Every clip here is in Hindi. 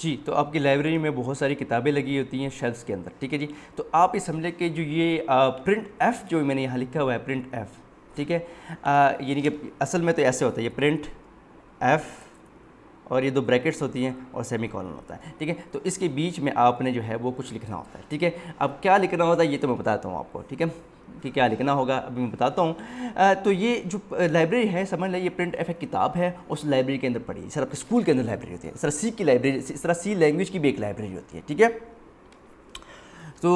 जी तो आपकी लाइब्रेरी में बहुत सारी किताबें लगी होती हैं शेल्फ्स के अंदर ठीक है जी? तो आप ये समझ कि जो ये आ, प्रिंट एफ़ जो मैंने यहाँ लिखा हुआ है प्रिंट एफ़ ठीक है? यानी कि असल में तो ऐसे होता है ये प्रिंट एफ़ और ये दो ब्रैकेट्स होती हैं और सेमी कॉलन होता है ठीक है? तो इसके बीच में आपने जो है वो कुछ लिखना होता है ठीक है? अब क्या लिखना होता है ये तो मैं बताता हूँ आपको ठीक है? कि क्या लिखना होगा अभी मैं बताता हूँ। तो ये जो लाइब्रेरी है समझ लें ये प्रिंट एफ़ किताब है उस लाइब्रेरी के अंदर पढ़ी सर आपके स्कूल के अंदर लाइब्रेरी होती है। सर सी की लाइब्रेरी इस तरह सी लैंग्वेज की भी एक लाइब्रेरी होती है ठीक है? तो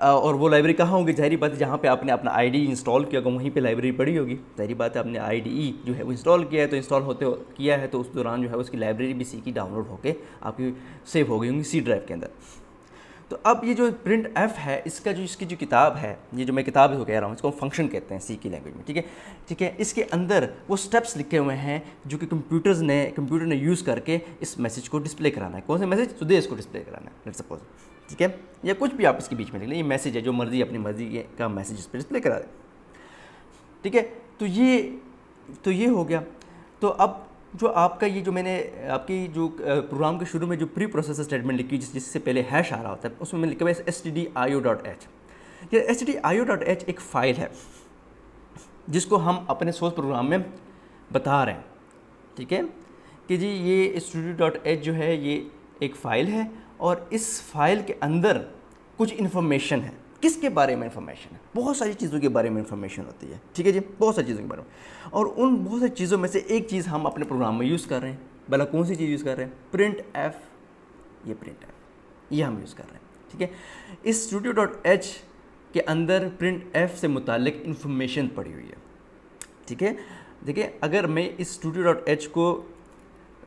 और वो लाइब्रेरी कहाँ होगी? ज़ाहरी बात है जहाँ पे आपने अपना आईडी इंस्टॉल किया होगा वहीं पे लाइब्रेरी पड़ी होगी। ज़ाहरी बात है आपने आईडी जो है वो इंस्टॉल किया है तो इंस्टॉल होते हो, किया है तो उस दौरान जो है उसकी लाइब्रेरी भी सी की डाउनलोड होकर आपकी सेव हो गई होंगी सी ड्राइव के अंदर। तो अब ये जो प्रिंट एफ़ है, इसका जो, इसकी जो किताब है, ये जो मैं किताब कह रहा हूँ, इसको हम फ़ंक्शन कहते हैं सी की लैंग्वेज में, ठीक है? ठीक है, इसके अंदर वो स्टेप्स लिखे हुए हैं जो कि कंप्यूटर्स ने कंप्यूटर ने यूज़ करके इस मैसेज को डिस्प्ले कराना है। कौन सा मैसेज सुदेश को डिस्प्ले कराना है लेट सपोज़ ठीक है? या कुछ भी आप इसके बीच में लिख लें, ये मैसेज है जो मर्ज़ी, अपनी मर्ज़ी का मैसेज इस पर डिस्प्ले करा दें। ठीक है? तो ये तो ये हो गया। तो अब जो आपका ये जो मैंने, आपकी जो प्रोग्राम के शुरू में जो प्री प्रोसेसर स्टेटमेंट लिखी जिस, जिससे पहले हैश आ रहा होता है, उसमें मैंने लिखा हुआ है S T D I O dot H ये S T I O dot H एक फ़ाइल है, जिसको हम अपने सोर्स प्रोग्राम में बता रहे हैं, ठीक है? कि जी ये स्टूडियो डॉट एच जो है, ये एक फ़ाइल है, और इस फ़ाइल के अंदर कुछ इन्फॉर्मेशन है। किसके बारे में इन्फॉर्मेशन है? बहुत सारी चीज़ों के बारे में इन्फॉर्मेशन होती है। ठीक है जी? बहुत सारी चीज़ों के बारे में। और उन बहुत सारी चीज़ों में से एक चीज़ हम अपने प्रोग्राम में यूज़ कर रहे हैं। भला कौन सी चीज़ यूज़ कर रहे हैं? प्रिंट एफ़ ये प्रिंट एफ़ ये हम यूज़ कर रहे हैं। ठीक है? इस स्टूडियो डॉट एच के अंदर प्रिंट एफ़ से मुतल इन्फॉर्मेशन पड़ी हुई है। ठीक है? देखिए, अगर मैं इस स्टूडियो डॉट एच को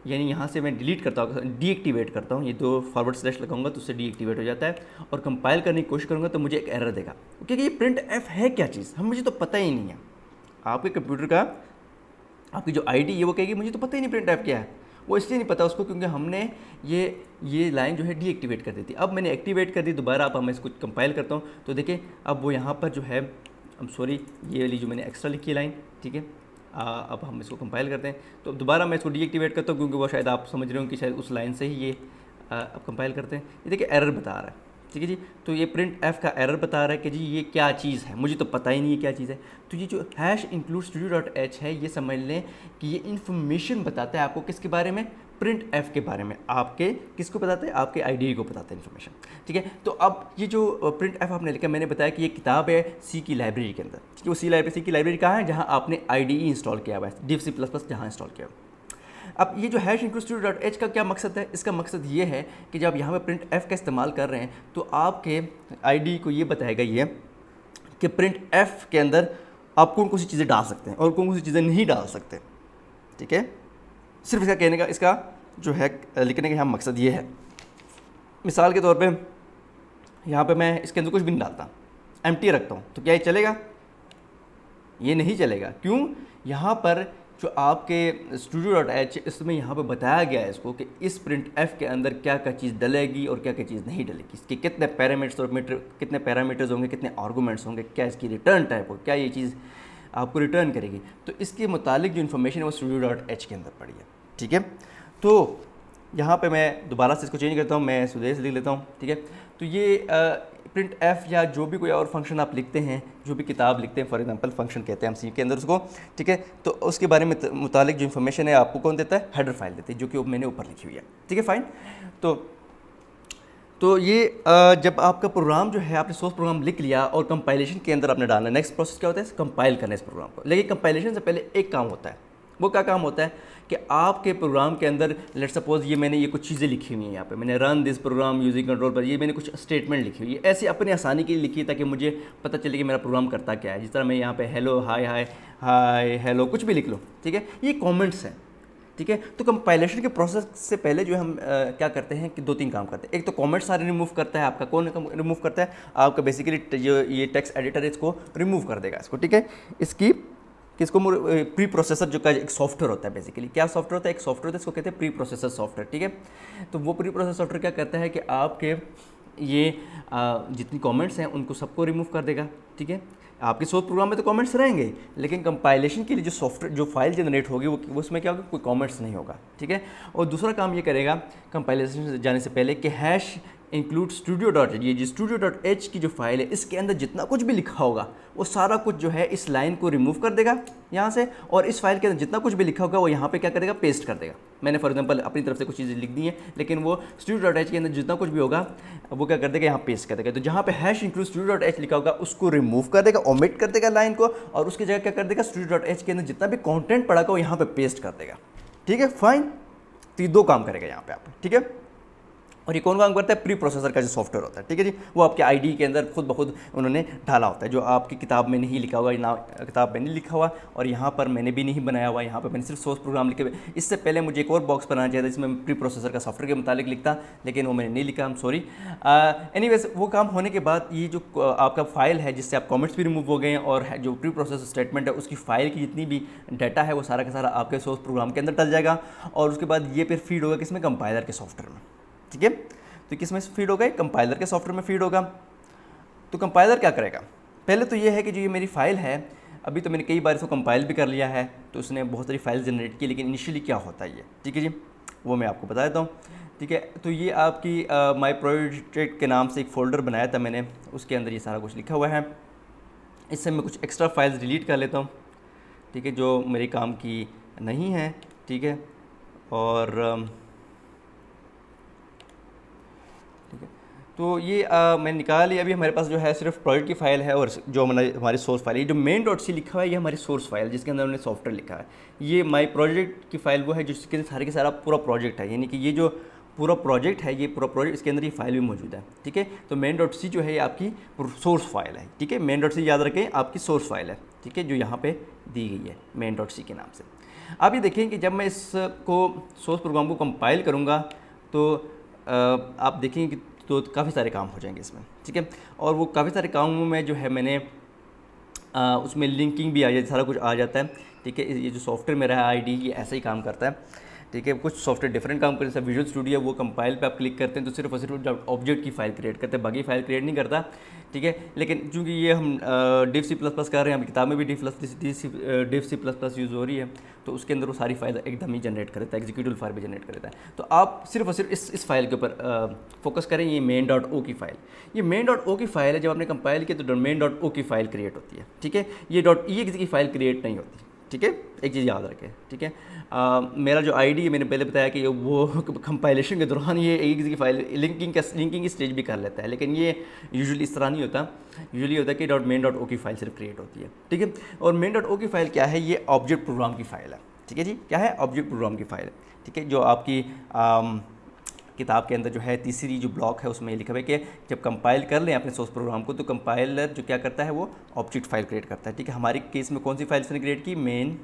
यानी यहाँ से मैं डिलीट करता हूँ डीएक्टिवेट करता हूँ। ये दो फॉरवर्ड स्लैश लगाऊँगा तो उससे डीएक्टिवेट हो जाता है और कंपाइल करने की कोशिश करूँगा तो मुझे एक एरर देगा। क्योंकि ये प्रिंट एफ़ है क्या चीज़? हम मुझे तो पता ही नहीं है। आपके कंप्यूटर का, आपकी जो आईडी है वो कहेगी, मुझे तो पता ही नहीं प्रिंट एफ़ क्या है। वो इसलिए नहीं पता उसको क्योंकि हमने ये ये लाइन जो है डीएक्टिवेट कर दी थी। अब मैंने एक्टिवेट कर दी, दोबारा आप मैं इसको कंपाइल करता हूँ। तो देखिए अब वो यहाँ पर जो है सॉरी ये वाली जो मैंने एक्स्ट्रा लिखी है लाइन ठीक है? अब हम इसको कंपाइल करते हैं। तो दोबारा मैं इसको डीएक्टिवेट करता हूँ, क्योंकि वो शायद आप समझ रहे हो कि शायद उस लाइन से ही ये अब कंपाइल करते हैं। ये देखिए एरर बता रहा है, ठीक है जी? तो ये प्रिंट एफ़ का एरर बता रहा है कि जी, ये क्या चीज़ है? मुझे तो पता ही नहीं है क्या चीज़ है। तो ये जो hash include studio dot H है, ये समझ लें कि ये इन्फॉर्मेशन बताता है आपको किसके बारे में? प्रिंट एफ़ के बारे में आपके किसको बताते हैं? आपके आईडी को बताते हैं इन्फॉर्मेशन ठीक है? तो अब ये जो प्रिंट एफ़ आपने लिखा, मैंने बताया कि ये किताब है सी की लाइब्रेरी के अंदर। ठीक है? वो सी लाइब्रेरी सी की लाइब्रेरी कहाँ है? जहाँ आपने आईडी इंस्टॉल किया हुआ है। डी सी प्लस प्लस जहाँ इंस्टॉल किया हुआ अब ये जो हैश इंक्लूड डॉट एच का क्या मकसद है? इसका मकसद ये है कि जब यहाँ पर प्रिंट एफ़ का इस्तेमाल कर रहे हैं तो आपके आईडी को ये बताएगा ये कि प्रिंट एफ़ के अंदर आप कौन कौन सी चीज़ें डाल सकते हैं और कौन कौन सी चीज़ें नहीं डाल सकते। ठीक है? सिर्फ़ इसका कहने का, इसका जो है, लिखने का यहाँ मकसद ये है। मिसाल के तौर पे, यहाँ पे मैं इसके अंदर कुछ भी नहीं डालता। एम रखता हूँ। तो क्या ये चलेगा? ये नहीं चलेगा। क्यों? यहाँ पर जो आपके स्टूडियो डॉट एच इसमें यहाँ पर बताया गया है इसको कि इस प्रिंट एफ़ के अंदर क्या क्या चीज़ डलेगी और क्या क्या चीज़ नहीं डलेगी। इसके कितने पैरामीटर्स और मीटर कितने पैरामीटर्स होंगे, कितने आर्गूमेंट्स होंगे, क्या इसकी रिटर्न टाइप हो क्या ये चीज़ आपको रिटर्न करेगी। तो इसके मुतालिक जो इन्फॉर्मेशन है वो स्टूडियो डॉट एच के अंदर पड़ी है। ठीक है? तो यहाँ पे मैं दोबारा से इसको चेंज करता हूँ, मैं सुदेश लिख लेता हूँ। ठीक है? तो ये प्रिंट एफ़ या जो भी कोई और फ़ंक्शन आप लिखते हैं, जो भी किताब लिखते हैं फॉर एग्जांपल फ़ंक्शन कहते हैं हम सी के अंदर उसको। ठीक है? तो उसके बारे में मुतालिक जो इन्फॉर्मेशन है आपको कौन देता है? हेडर फ़ाइल देते हैं, जो कि मैंने ऊपर लिखी हुई है। ठीक है? फाइन तो तो ये जब आपका प्रोग्राम जो है, आपने सोर्स प्रोग्राम लिख लिया और कंपाइलेशन के अंदर आपने डालना नेक्स्ट प्रोसेस क्या होता है? कंपाइल करना इस प्रोग्राम को। लेकिन कंपाइलेशन से पहले एक काम होता है। वो क्या काम होता है? कि आपके प्रोग्राम के अंदर लेट सपोज़ ये मैंने ये कुछ चीज़ें लिखी हुई हैं यहाँ पे। मैंने run this program using control पर, ये मैंने कुछ स्टेटमेंट लिखी हुई है। ऐसी अपनी आसानी के लिए लिखी ताकि मुझे पता चले कि मेरा प्रोग्राम करता क्या है। जिस तरह मैं यहाँ पे हेलो हाय हाय हाय हेलो कुछ भी लिख लो, ठीक है? ये कॉमेंट्स हैं। ठीक है? तो कंपाइलेशन के प्रोसेस से पहले जो हम आ, क्या करते हैं कि दो तीन काम करते हैं। एक तो कॉमेंट सारे रिमूव करता है आपका। कौन रिमूव करता है? आपका बेसिकली ये टेक्स्ट एडिटर है इसको रिमूव कर देगा इसको ठीक है? इसकी किसको प्री प्रोसेसर जो का एक सॉफ्टवेयर होता है बेसिकली क्या सॉफ्टवेयर होता है? एक सॉफ्टवेयर होता है इसको कहते हैं प्री प्रोसेसर सॉफ्टवेयर ठीक है? तो वो प्री प्रोसेसर सॉफ्टवेयर क्या करता है कि आपके ये जितनी कमेंट्स हैं उनको सबको रिमूव कर देगा ठीक है? आपके सोर्स प्रोग्राम में तो कमेंट्स रहेंगे, लेकिन कंपाइलेशन के लिए जो सॉफ्टवेयर जो फ़ाइल जनरेट होगी, वो उसमें क्या होगा? कोई कमेंट्स नहीं होगा, ठीक है? और दूसरा काम ये करेगा कंपाइलेशन जाने से पहले कि हैश इंक्लूड स्टूडियो डॉट ये जो स्टूडियो डॉट एच की जो फ़ाइल है, इसके अंदर जितना कुछ भी लिखा होगा, वो सारा कुछ जो है इस लाइन को रिमूव कर देगा यहाँ से, और इस फ़ाइल के अंदर जितना कुछ भी लिखा होगा, वो यहाँ पे क्या करेगा? पेस्ट कर देगा। मैंने फॉर एग्जांपल अपनी तरफ़ से कुछ चीज़ें लिख दी हैं, लेकिन वो स्टूडियो डॉट एच के अंदर जितना कुछ भी होगा, वो क्या कर देगा? यहाँ पेस्ट कर देगा। तो जहाँ पे hash include studio dot H लिखा होगा, उसको रिमूव कर देगा ओमिट कर देगा लाइन को, और उसकी जगह क्या कर देगा? स्टूडियो डॉट एच के अंदर जितना भी कॉन्टेंट पड़ा होगा, वो यहाँ पर पेस्ट कर देगा। ठीक है? फाइन तो ये दो काम करेगा यहाँ पे आप। ठीक है? और ये कौन काम करता है? प्री प्रोसेसर का जो सॉफ्टवेयर होता है, ठीक है जी? वो आपके आईडी के अंदर खुद ब खुद उन्होंने डाला होता है, जो आपकी किताब में नहीं लिखा हुआ, ना, किताब में नहीं लिखा हुआ, और यहाँ पर मैंने भी नहीं बनाया हुआ, यहाँ पर मैंने सिर्फ़ सोर्स प्रोग्राम लिखे हुए। इससे पहले मुझे एक और बॉक्स बनाना चाहिए था, जिसमें प्री प्रोसेसर का सॉफ्टवेयर के मुतालिक लिखता, लेकिन वो मैंने नहीं लिखा हम सॉरी एनी वो काम होने के बाद ये जो आपका फ़ाइल है, जिससे आप कॉमेंट्स भी रिमूव हो गए हैं, और जो प्री प्रोसेसर स्टेटमेंट है, उसकी फ़ाइल की जितनी भी डाटा है, वो सारा का सारा आपके सोर्स प्रोग्राम के अंदर डल जाएगा, और उसके बाद ये फिर फ़ीड होगा किसमें? कंपाइलर के सॉफ्टवेयर में। ठीक है? तो किसमें फ़ीड होगा? कंपाइलर के सॉफ्टवेयर में फ़ीड होगा। तो कंपाइलर क्या करेगा? पहले तो ये है कि जो ये मेरी फ़ाइल है, अभी तो मैंने कई बार इसको कंपाइल भी कर लिया है तो उसने बहुत सारी फ़ाइल जनरेट की, लेकिन इनिशियली क्या होता है ये? ठीक है जी? वो मैं आपको बता देता हूँ। ठीक है? तो ये आपकी माई प्रोजेक्ट के नाम से एक फ़ोल्डर बनाया था मैंने, उसके अंदर ये सारा कुछ लिखा हुआ है। इससे मैं कुछ एक्स्ट्रा फाइल्स डिलीट कर लेता हूँ। ठीक है? जो मेरे काम की नहीं है, ठीक है? और तो ये आ, मैंने निकाल लिया। अभी हमारे पास जो है सिर्फ़ प्रोजेक्ट की फ़ाइल है और जो हमारी हमारी सोर्स फ़ाइल है। जो मेन डॉट सी लिखा हुआ है ये हमारी सोर्स फ़ाइल जिसके अंदर हमने सॉफ्टवेयर लिखा है। ये माई प्रोजेक्ट की फ़ाइल वो है जिसके अंदर सारे के सारा पूरा प्रोजेक्ट है। यानी कि ये जो पूरा प्रोजेक्ट है ये पूरा प्रोजेक्ट इसके अंदर ये फ़ाइल भी मौजूद है। ठीक है? तो मेन डॉट सी जो है ये आपकी सोर्स फ़ाइल है। ठीक है? मेन डॉट सी याद रखें आपकी सोर्स फ़ाइल है। ठीक है? जो यहाँ पे दी गई है मेन डॉट सी के नाम से। आप ये देखें कि जब मैं इसको सोर्स प्रोग्राम को कंपाइल करूँगा तो आप देखेंगे कि तो काफ़ी सारे काम हो जाएँगे इसमें ठीक है? और वो काफ़ी सारे कामों में जो है मैंने आ, उसमें लिंकिंग भी आ जाती सारा कुछ आ जाता है ठीक है? ये जो सॉफ्टवेयर मेरा है आईडी ये ऐसे ही काम करता है। ठीक है, कुछ सॉफ्टवेयर डिफरेंट काम करते हैं विजुअल स्टूडियो वो कंपाइल पे आप क्लिक करते हैं तो सिर्फ़ और सिर्फ़ ऑब्जेक्ट की फ़ाइल क्रिएट करते हैं, बाकी फ़ाइल क्रिएट नहीं करता, ठीक है? लेकिन चूँकि ये हम डिफ सी प्लस प्लस कर रहे हैं किताब में भी डिफ प्लस डिफ सी प्लस प्लस यूज़ हो रही है तो उसके अंदर वो सारी फ़ाइल एकदम ही जनरेट कर देता है एग्जीक्यूटिव फ़ाइल भी जनरेट करता है। तो आप सिर्फ़ और सिर्फ़ इस इस फ़ाइल के ऊपर फोकस करें, ये मेन डॉट ओ की फ़ाइल ये मेन डॉट ओ की फ़ाइल है, जब आपने कंपाइल किया तो मेन डॉट ओ की फ़ाइल क्रिएट होती है, ठीक है? ये डॉट ई की फ़ाइल क्रिएट नहीं होती। ठीक है? एक चीज़ याद रखें, ठीक है? मेरा जो आईडी है, मैंने पहले बताया कि वो कंपाइलेशन के दौरान ये एक की फ़ाइल लिंकिंग का लिंकिंग स्टेज भी कर लेता है, लेकिन ये यूजुअली इस तरह नहीं होता। यूजुअली होता है कि डॉट मेन डॉट ओ की फ़ाइल सिर्फ़ क्रिएट होती है, ठीक है? और मेन डॉट ओ की फ़ाइल क्या है? ये ऑब्जेक्ट प्रोग्राम की फ़ाइल है, ठीक है जी? क्या है? ऑब्जेक्ट प्रोग्राम की फ़ाइल है, ठीक है? जो आपकी किताब के अंदर जो है तीसरी जो ब्लॉक है उसमें लिखा हुआ है कि जब कंपाइल कर लें अपने सोर्स प्रोग्राम को तो कंपाइलर जो क्या करता है वो ऑब्जेक्ट फ़ाइल क्रिएट करता है। ठीक है, हमारे केस में कौन सी फ़ाइल उसने क्रिएट की? मेन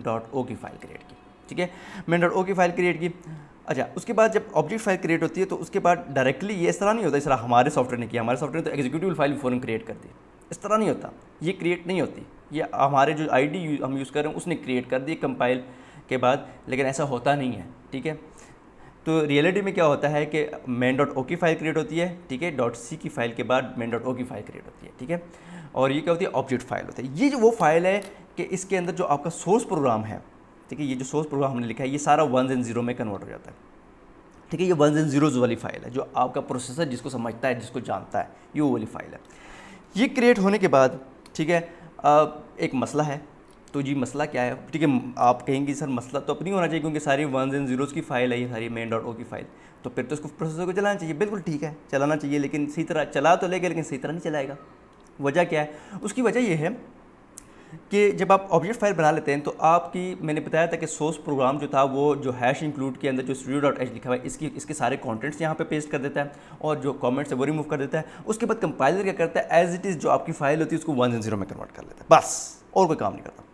डॉट ओ की फ़ाइल क्रिएट की। ठीक है मेन डॉट ओ की फ़ाइल क्रिएट की। अच्छा उसके बाद जब ऑब्जेक्ट फ़ाइल क्रिएट होती है तो उसके बाद डायरेक्टली ये इस तरह नहीं होता, इस तरह हमारे सॉफ्टवेयर ने किया, हमारे सॉफ्टवेयर ने तो एग्जीक्यूटिव फ़ाइल फ़ौरन क्रिएट कर दी। इस तरह नहीं होता, ये क्रिएट नहीं होती। ये हमारे जो आईडी हम यूज़ कर रहे हैं, उसने क्रिएट कर दी कंपाइल के बाद, लेकिन ऐसा होता नहीं है। ठीक है तो रियलिटी में क्या होता है कि मेन डॉट ओ की फ़ाइल क्रिएट होती है, ठीक है? डॉट सी की फ़ाइल के बाद मेन डॉट ओ की फ़ाइल क्रिएट होती है, ठीक है? और ये क्या होती है? ऑब्जेक्ट फ़ाइल होता है। ये जो वो फ़ाइल है कि इसके अंदर जो आपका सोर्स प्रोग्राम है, ठीक है? ये जो सोर्स प्रोग्राम हमने लिखा है, ये सारा वन एंड ज़ीरो में कन्वर्ट हो जाता है, ठीक है? ये वन एंड जीरोज वाली फ़ाइल है, जो आपका प्रोसेसर जिसको समझता है, जिसको जानता है, ये वो वाली फ़ाइल है। ये क्रिएट होने के बाद, ठीक है? एक मसला है तो जी, मसला क्या है? ठीक है, आप कहेंगे सर मसला तो अपनी होना चाहिए क्योंकि सारी वन एंड जीरोज़ की फ़ाइल है ये, सारी मेन डॉट ओ की फ़ाइल तो फिर तो उसको प्रोसेसर को चलाना चाहिए। बिल्कुल ठीक है, चलाना चाहिए, लेकिन सही तरह चला तो लेगा, लेकिन सही तरह नहीं चलाएगा। वजह क्या है? उसकी वजह यह है कि जब आप ऑब्जेक्ट फ़ाइल बना लेते हैं तो आपकी, मैंने बताया था कि सोर्स प्रोग्राम जो था, वो जो हैश इंक्लूड के अंदर जो स्टूडियो डॉट एच लिखा हुआ है, इसकी, इसके सारे कंटेंट्स यहाँ पे पेस्ट कर देता है और जो कमेंट्स है वो रिमूव कर देता है। उसके बाद कंपाइलर क्या करता है? एज इट इज़ जो आपकी फ़ाइल होती है, उसको वन ज़ीरो में कन्वर्ट कर लेता है। बस, और कोई काम नहीं करता।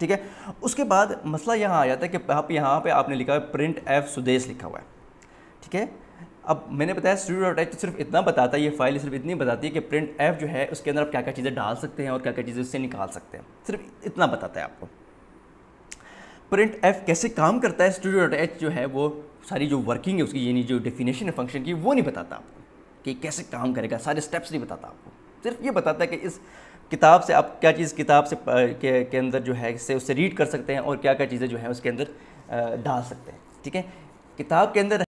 ठीक है? उसके बाद मसला यहाँ आ जाता है कि आप यहाँ पे आपने लिखा है प्रिंट एफ़ सुदेश लिखा हुआ है। ठीक है? अब मैंने बताया स्टूडियो डॉट एच सिर्फ़ इतना बताता है, ये फ़ाइल सिर्फ़ इतनी बताती है कि प्रिंट एफ़ जो है, उसके अंदर आप क्या क्या चीज़ें डाल सकते हैं और क्या क्या चीज़ें उससे निकाल सकते हैं। सिर्फ़ इतना बताता है आपको। प्रिंट एफ़ कैसे काम करता है स्टूडियो डॉट एच जो है, वो सारी जो वर्किंग है उसकी, यानी जो डेफिनेशन है फ़ंक्शन की, वो नहीं बताता आपको कि कैसे काम करेगा, सारे स्टेप्स नहीं बताता आपको। सिर्फ़ ये बताता है कि इस किताब से आप क्या चीज़ किताब से के, के अंदर जो है इससे उससे रीड कर सकते हैं और क्या क्या चीज़ें जो है उसके अंदर डाल सकते हैं ठीक है? किताब के अंदर